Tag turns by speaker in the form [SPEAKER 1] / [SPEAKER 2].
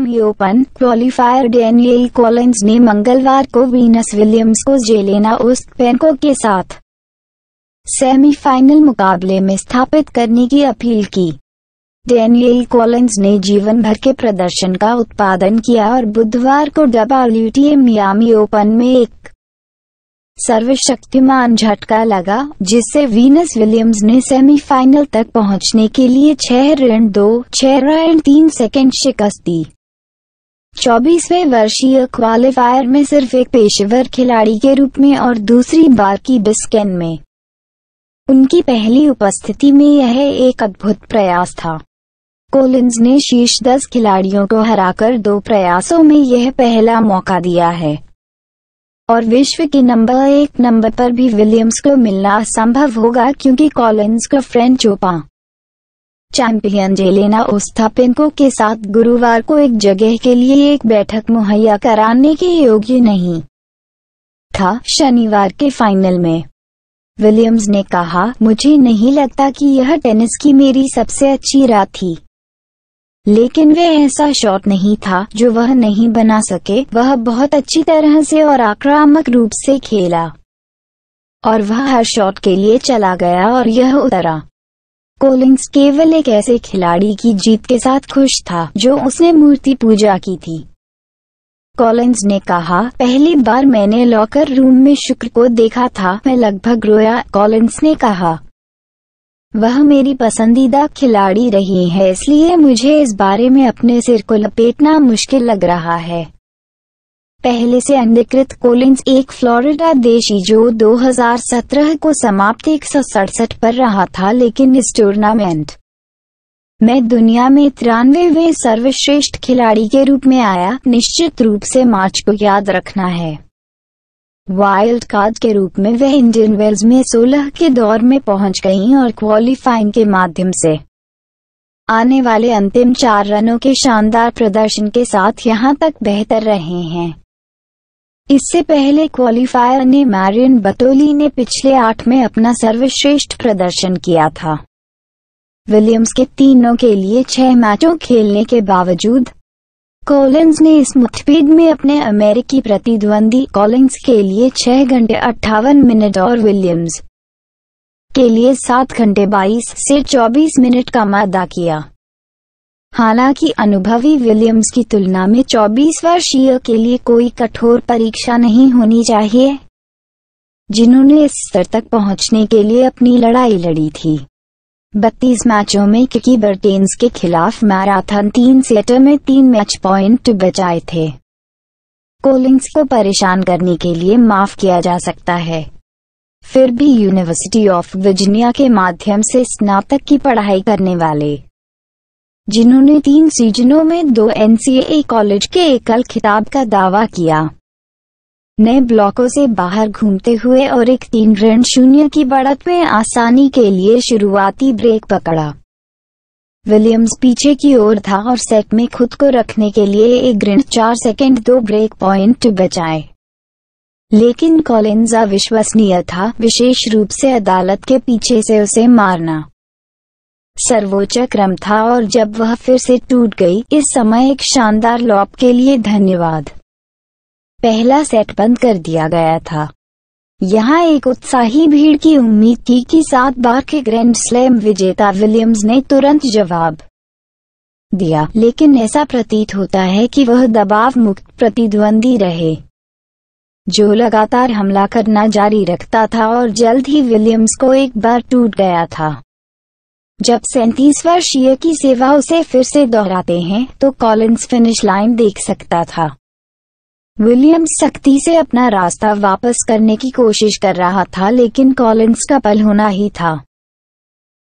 [SPEAKER 1] Miami Open qualifier Danielle Collins ने मंगलवार को वीनस विलियम्स को जेलेना ओस्टपेंको के साथ सेमीफाइनल मुकाबले में स्थापित करने की अपील की। डेनियल कॉलिंस ने जीवन भर के प्रदर्शन का उत्पादन किया और बुधवार को डब्ल्यूटीए मियामी ओपन में एक सर्वशक्तिमान झटका लगा, जिससे वीनस विलियम्स ने सेमीफाइनल तक पहुँचने के लिए छह रन दो, छह रन तीन सेकंड शिकस्त दी। चौबीसवें वर्षीय क्वालिफायर में सिर्फ़ एक पेशेवर खिलाड़ी के रूप में और दूसरी बार की बिस्केन में। उनकी पहली उपस्थिति में यह एक अद्भुत प्रयास था। कोलिंस ने शीर्ष दस खिलाड़ियों को हराकर दो प्रयासों में यह पहला मौका दिया है। और विश्व के नंबर एक नंबर पर भी विलियम्स को मिलना असंभव होगा क्योंकि कॉलिंस का French Open champion Jelena Ostapenko के साथ गुरुवार को एक जगह के लिए एक बैठक मुहैया कराने के योग्य नहीं था। शनिवार के फाइनल में। विलियम्स ने कहा, मुझे नहीं लगता कि यह टेनिस की मेरी सबसे अच्छी रात थी। लेकिन वह ऐसा शॉट नहीं था, जो वह नहीं बना सके। वह बहुत अच्छी तरह से और आक्रामक रूप से खेला। और वह हर शॉट के लिए चला गया और यह उतरा। कोलिंग्स केवल एक ऐसे खिलाड़ी की जीत के साथ खुश था, जो उसने मूर्ति पूजा की थी। कॉलिंस ने कहा, पहली बार मैंने लॉकर रूम में शुक्र को देखा था, मैं लगभग रोया, कॉलिंस ने कहा। वह मेरी पसंदीदा खिलाड़ी रही है, इसलिए मुझे इस बारे में अपने सिर को लपेटना मुश्किल लग रहा है। पहले से अंधिकृत कोलिंस एक फ्लोरिडा देशी जो 2017 को समाप्त एक सौ सड़सठ पर रहा था लेकिन इस टूर्नामेंट में दुनिया में तिरानवे सर्वश्रेष्ठ खिलाड़ी के रूप में आया, निश्चित रूप से मार्च को याद रखना है। वाइल्ड कार्ड के रूप में वह इंडियन वेल्स में 16 के दौर में पहुँच गईं और क्वालिफाइंग के माध्यम से आने वाले अंतिम चार रनों के शानदार प्रदर्शन के साथ यहाँ तक बेहतर रहे हैं। इससे पहले क्वालिफायर ने मैरियन बटोली ने पिछले आठ में अपना सर्वश्रेष्ठ प्रदर्शन किया था। विलियम्स के तीनों के लिए छह मैचों खेलने के बावजूद कॉलिंस ने इस मुठभेड़ में अपने अमेरिकी प्रतिद्वंदी कॉलिंस के लिए छह घंटे अट्ठावन मिनट और विलियम्स के लिए सात घंटे बाईस से चौबीस मिनट का अदा किया। हालाँकि अनुभवी विलियम्स की तुलना में 24 वर्षीय के लिए कोई कठोर परीक्षा नहीं होनी चाहिए, जिन्होंने इस स्तर तक पहुँचने के लिए अपनी लड़ाई लड़ी थी। बत्तीस मैचों में किकी बर्टेन्स के खिलाफ मैराथन तीन सेटर में तीन मैच पॉइंट बचाए थे। कोलिंग्स को परेशान करने के लिए माफ़ किया जा सकता है। फिर भी यूनिवर्सिटी ऑफ़ वर्जीनिया के माध्यम से स्नातक की पढ़ाई करने वाले जिन्होंने तीन सीजनों में दो एनसीए कॉलेज के एकल खिताब का दावा किया। नए ब्लॉकों से बाहर घूमते हुए और एक तीन रन शून्य की बढ़त में आसानी के लिए शुरुआती ब्रेक पकड़ा। विलियम्स पीछे की ओर था और सेट में खुद को रखने के लिए एक ऋण चार सेकेंड दो ब्रेक पॉइंट बचाए। लेकिन कॉलिंस अविश्वसनीय था, विशेष रूप से अदालत के पीछे से उसे मारना। सर्वोच्च क्रम था और जब वह फिर से टूट गई, इस समय एक शानदार लॉप के लिए धन्यवाद। पहला सेट बंद कर दिया गया था। यहाँ एक उत्साही भीड़ की उम्मीद थी कि सात बार के ग्रैंड स्लैम विजेता विलियम्स ने तुरंत जवाब दिया, लेकिन ऐसा प्रतीत होता है कि वह दबाव मुक्त प्रतिद्वंदी रहे। जो लगातार हमला करना जारी रखता था और जल्द ही विलियम्स को एक बार टूट गया था। जब सैतीस वर्षीय की सेवा उसे फिर से दोहराते हैं तो कॉलिंस फिनिश लाइन देख सकता था। विलियम्स सख्ती से अपना रास्ता वापस करने की कोशिश कर रहा था, लेकिन कॉलिंस का पल होना ही था।